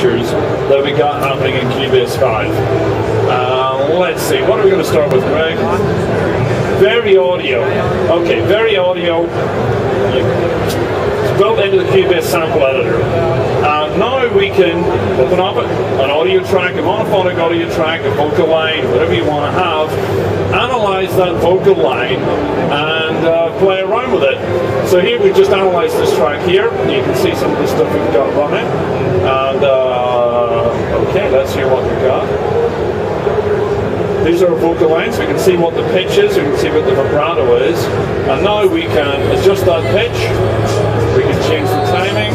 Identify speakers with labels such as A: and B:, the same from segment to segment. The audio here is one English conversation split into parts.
A: features that we got happening in Cubase 5. Uh, let's see, what are we going to start with, Greg? VariAudio. Okay, VariAudio. It's built into the Cubase sample editor. Uh, now we can open up an audio track, a monophonic audio track, a vocal line, whatever you want to have, analyze that vocal line, and uh, play around with it. So here we just analyzed this track here. You can see some of the stuff we've got running. And uh, okay, let's hear what we've got. These are our vocal lines. We can see what the pitch is. We can see what the vibrato is. And now we can adjust that pitch. We can change the timing.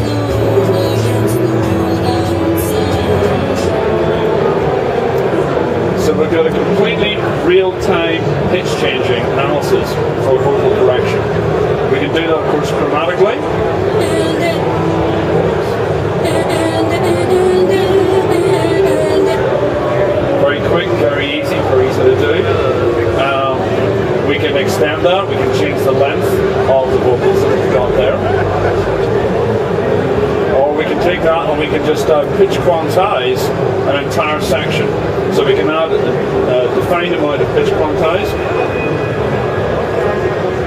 A: So we've got a completely real-time pitch changing analysis for vocal correction. We can do that, of course, chromatically. Quick, very easy, very easy to do. Um, we can extend that, we can change the length of the vocals that we've got there. Or we can take that and we can just uh, pitch quantize an entire section. So we can add a defined amount of pitch quantize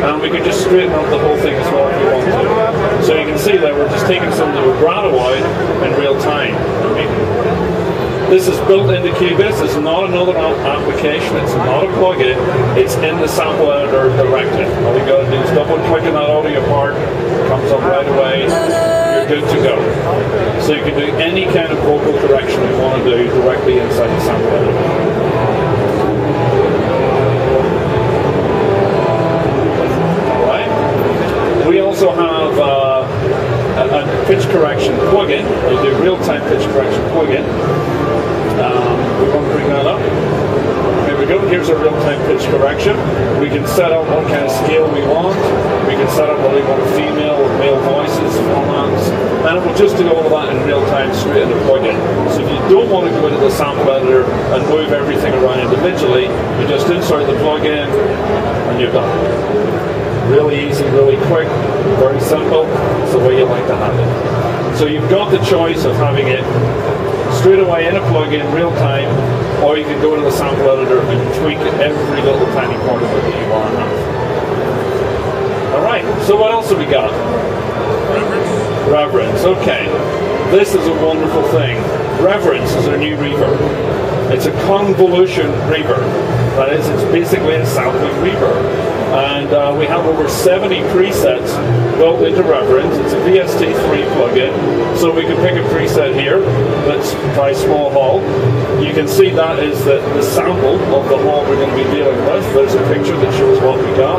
A: and we can just straighten up the whole thing as well if we want to. So you can see that we're just taking some the vibrato out in real time. This is built into Cubase. It's not another application. It's not a plugin. It's in the sample editor directly. All you got to do is double click on that audio part. It comes up right away. You're good to go. So you can do any kind of vocal correction you want to do directly inside the sample editor. We also have uh, a, a, pitch correction plugin. We do real-time pitch correction plugin. Um, we want to bring that up. Here we go. Here's a real-time pitch correction. We can set up what kind of scale we want. We can set up whether we want female or male voices, formants, and it will just do all of that in real time straight in the plugin. So if you don't want to go into the sample editor and move everything around individually, you just insert the plugin and you're done. Really easy, really quick, very simple. It's the way you like to have it. So you've got the choice of having it straight away in a plugin, real time, or you can go to the sample editor and tweak every little tiny part of it that you want to have. All right. So what else have we got?
B: Reverence.
A: Reverence. Okay. This is a wonderful thing. Reverence is our new reverb. It's a convolution reverb. That is, it's basically a sampling reverb and uh, we have over 70 presets built into Reverence. It's a VST3 plugin, so we can pick a preset here. Let's try small hall. You can see that is the, the sample of the hall we're going to be dealing with. There's a picture that shows what we got.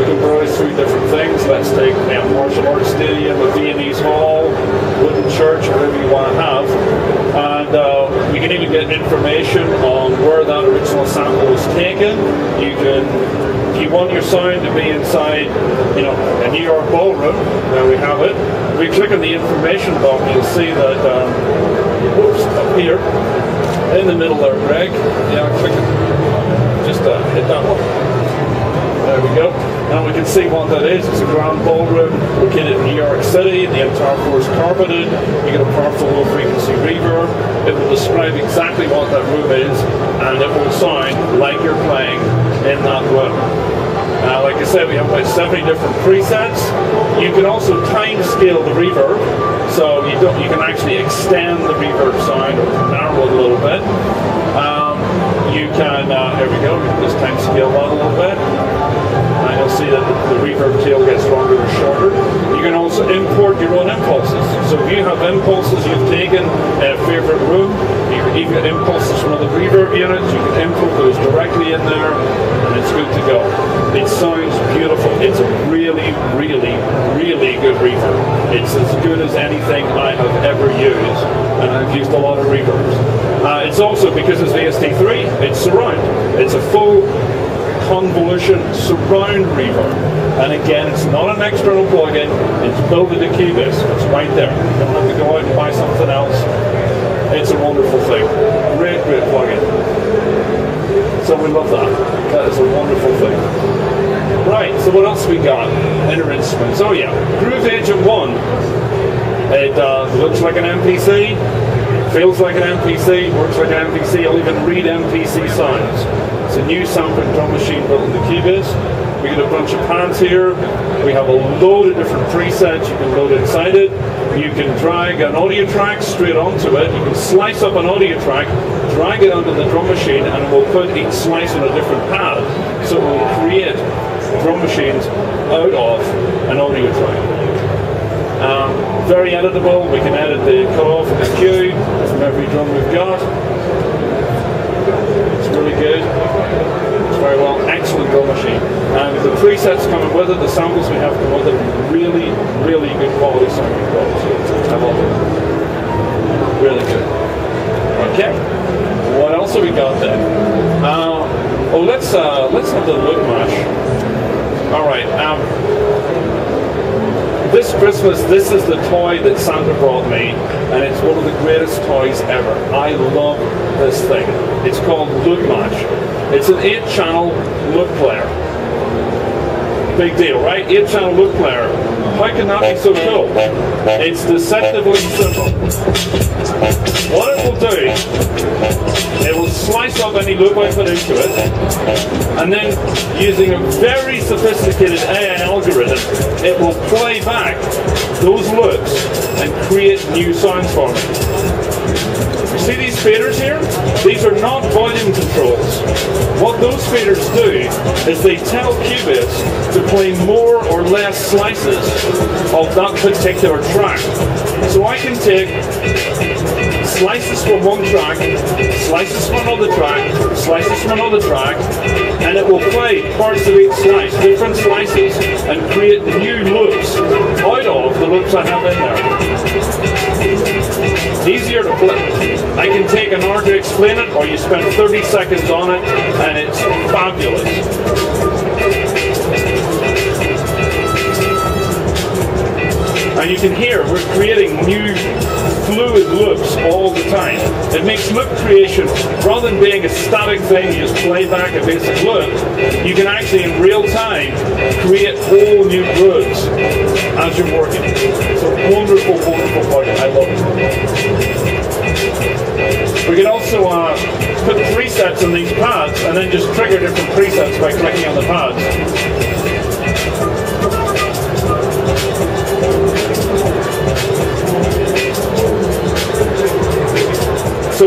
A: We can browse through different things. Let's take a martial arts stadium, a Viennese hall, wooden church, whatever you want to have. And uh, we can even get information on where that original sample was taken. You can if you want your sound to be inside, you know, a New York ballroom, there we have it. We click on the information button, you'll see that, um, up here, in the middle there, Greg. Yeah, click it. Just uh, hit that one. There we go. Now we can see what that is. It's a grand ballroom located in New York City. The entire floor is carpeted. You get a powerful low frequency reverb. It will describe exactly what that room is, and it will sound like you're playing in that room. Uh, like I said, we have about 70 different presets. You can also time scale the reverb, so you you can actually extend the reverb sound or narrow it a little bit. Um, you can, uh, here we go, we can just time scale that a little bit. And you'll see that the, the reverb tail gets longer or shorter. You can also import your own impulses. So if you have impulses you've taken in a favorite room, you can even get impulses from other reverb units, you can import those directly in there, and it's good to go. It sounds beautiful. It's a really, really, really good reverb. It's as good as anything I have ever used, and I've used a lot of reverbs. Uh, it's also, because it's VST3, it's surround. It's a full convolution surround reverb. And again, it's not an external plugin, it's built into Cubase. It's right there. You don't have to go out and buy something else. It's a wonderful thing. Great, great plugin. So we love that. That is a wonderful thing. Right, so what else we got? Inner instruments. Oh yeah, Groove Agent 1. It uh, looks like an MPC, Feels like an MPC, works like an MPC. I'll even read MPC signs. It's a new sampling drum machine built in the Cubase. We get a bunch of pads here. We have a load of different presets you can load inside it. You can drag an audio track straight onto it. You can slice up an audio track, drag it onto the drum machine, and we'll put each slice on a different pad. So it will create drum machines out of an audio track. Um, very editable. We can edit the cutoff and the Q from every drum we've got. It's really good. It's very well. Excellent drum machine. And the presets coming with it, the samples we have come with it, really, really good quality sampling quality. I love it. Really good. Okay. What else have we got then? Uh, oh, let's uh, let's have the LoopMash. All right. This Christmas, this is the toy that Santa brought me, and it's one of the greatest toys ever. I love this thing. It's called Match. It's an eight-channel loop player. Big deal, right? Eight-channel loop player. How can that be so cool? It's deceptively simple. What it will do, slice any loop I put into it, and then using a very sophisticated AI algorithm, it will play back those loops and create new sounds for me. You see these faders here? These are not volume controls. What those faders do is they tell Cubase to play more or less slices of that particular track. So I can take slices from one track, slices from another track, slices from another track, and it will play parts of each slice, different slices, and create new loops out of the loops I have in there. It's easier to play. I can take an hour to explain it, or you spend 30 seconds on it, and it's fabulous. And you can hear we're creating new loops all the time. It makes loop creation, rather than being a static thing, you just play back a basic loop, you can actually in real time create whole new grooves as you're working. It's a wonderful, wonderful project. I love it. We can also uh, put presets on these pads and then just trigger different presets by clicking on the pads.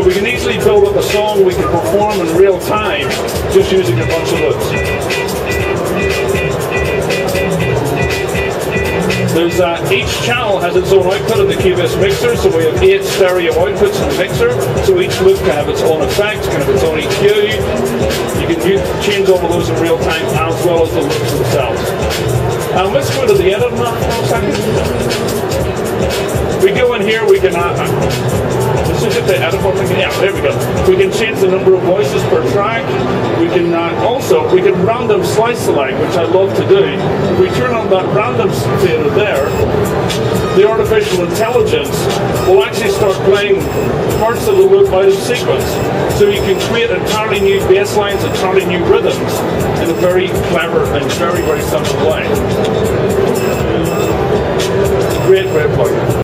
A: We can easily build up a song we can perform in real time just using a bunch of loops. There's uh, each channel has its own output in the Cubase mixer, so we have eight stereo outputs in the mixer. So each loop can have its own effect, can have its own EQ. You can change all of those in real time as well as the loops themselves. Um, let's go to the edit now for a second. We go in here, we can uh, edit button. Yeah, there we go. We can change the number of voices per track. We can uh, also we can random slice select, which I love to do. If we turn on that random fader there, the artificial intelligence will actually start playing parts of the loop out of sequence. So you can create entirely new bass lines, entirely new rhythms in a very clever and very, very simple way. Great, great plugin.